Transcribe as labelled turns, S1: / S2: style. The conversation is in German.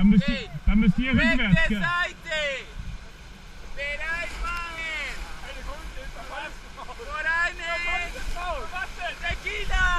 S1: Dann müsst ihr, dann müsst ihr rückwärts.
S2: Rechte Seite! Bereit machen! Eine Hunde ist verpasst! Vorne! Tequila!